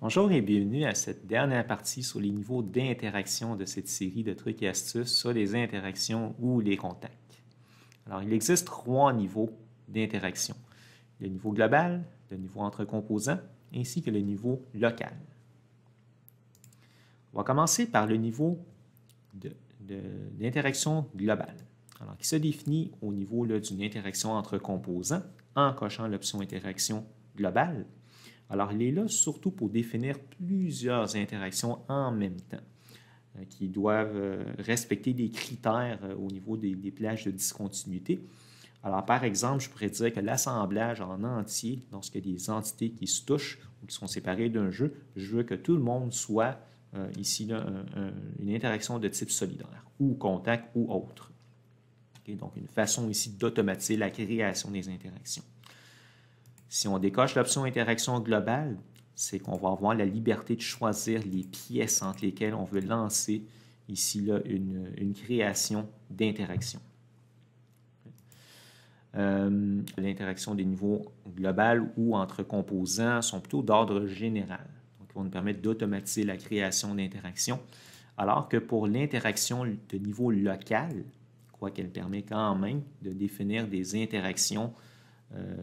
Bonjour et bienvenue à cette dernière partie sur les niveaux d'interaction de cette série de trucs et astuces sur les interactions ou les contacts. Alors, il existe trois niveaux d'interaction. Le niveau global, le niveau entre composants, ainsi que le niveau local. On va commencer par le niveau d'interaction globale, qui se définit au niveau d'une interaction entre composants en cochant l'option interaction globale alors, il est là surtout pour définir plusieurs interactions en même temps euh, qui doivent euh, respecter des critères euh, au niveau des, plages de discontinuité. Alors, par exemple, je pourrais dire que l'assemblage en entier, lorsqu'il y a des entités qui se touchent ou qui sont séparées d'un jeu, je veux que tout le monde soit ici une interaction de type solidaire ou contact ou autre. Donc, une façon ici d'automatiser la création des interactions. Si on décoche l'option interaction globale, c'est qu'on va avoir la liberté de choisir les pièces entre lesquelles on veut lancer ici là, une, création d'interaction. Euh, l'interaction des niveaux global ou entre composants sont plutôt d'ordre général. Donc, ils vont nous permettre d'automatiser la création d'interactions. Alors que pour l'interaction de niveau local, quoi qu'elle permet quand même de définir des interactions euh,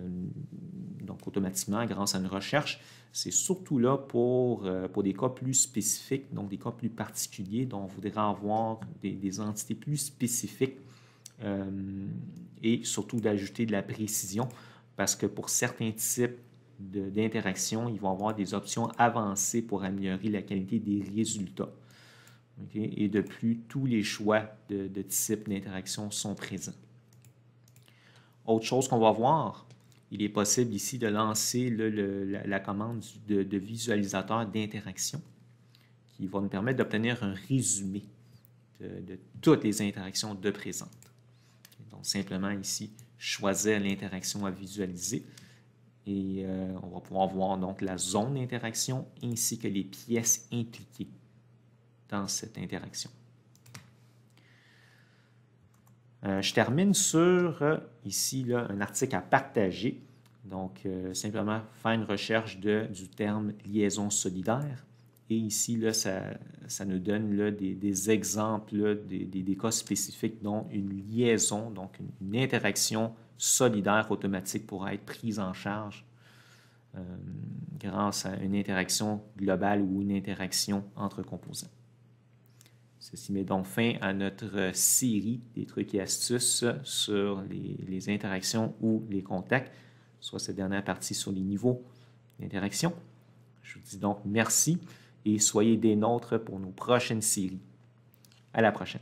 donc automatiquement grâce à une recherche. C'est surtout là pour, euh, pour des cas plus spécifiques, donc des cas plus particuliers dont on voudrait avoir des, entités plus spécifiques euh, et surtout d'ajouter de la précision parce que pour certains types d'interactions, ils vont avoir des options avancées pour améliorer la qualité des résultats. Et de plus, tous les choix de, de type d'interaction sont présents. Autre chose qu'on va voir, il est possible ici de lancer la, commande de, visualisateur d'interaction qui va nous permettre d'obtenir un résumé de, toutes les interactions de présente. Donc, simplement ici, choisir l'interaction à visualiser et euh, on va pouvoir voir donc la zone d'interaction ainsi que les pièces impliquées dans cette interaction. Euh, je termine sur euh, ici un article à partager. Donc, euh, simplement faire une recherche de, du terme liaison solidaire. Et ici, là, ça, ça nous donne là, des, exemples, des, des, cas spécifiques dont une liaison, donc une, interaction solidaire automatique pourra être prise en charge grâce à une interaction globale ou une interaction entre composants. Ceci met donc fin à notre série des trucs et astuces sur les, interactions ou les contacts, soit cette dernière partie sur les niveaux d'interaction. Je vous dis donc merci et soyez des nôtres pour nos prochaines séries. À la prochaine.